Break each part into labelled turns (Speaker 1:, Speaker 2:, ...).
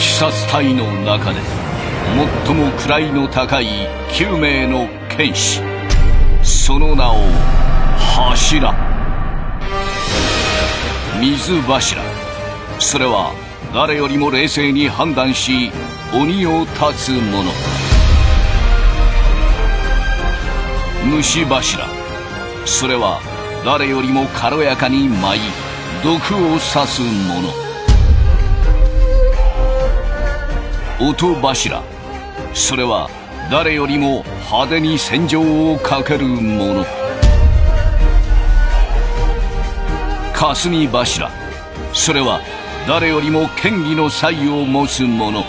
Speaker 1: 鬼殺隊の中で最も位の高い9名の剣士その名を柱。水柱。それは誰よりも冷静に判断し鬼を断つ者。虫柱。それは誰よりも軽やかに舞い毒を刺す者。音柱。それは誰よりも派手に戦場をかける者霞柱。それは誰よりも権威の才を持つ者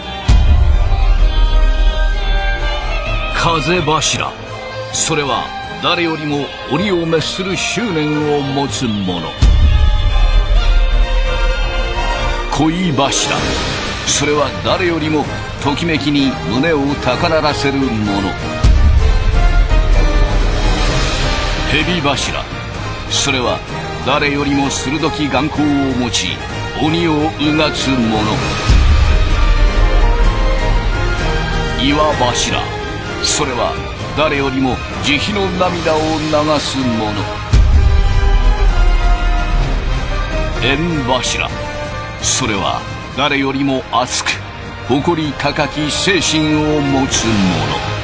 Speaker 1: 風柱。それは誰よりも鬼を滅する執念を持つ者恋柱。それは誰よりもときめきに胸を高鳴らせる者蛇柱。それは誰よりも鋭き眼光を持ち鬼をうがつ者岩柱。それは誰よりも慈悲の涙を流す者縁柱。それは誰よりも熱く誇り高き精神を持つ者。